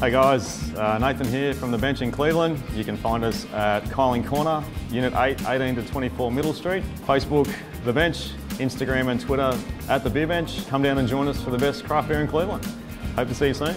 Hey guys, uh, Nathan here from The Bench in Cleveland. You can find us at Kyling Corner, Unit 8, 18 to 24 Middle Street. Facebook, The Bench, Instagram and Twitter at The Beer Bench. Come down and join us for the best craft beer in Cleveland. Hope to see you soon.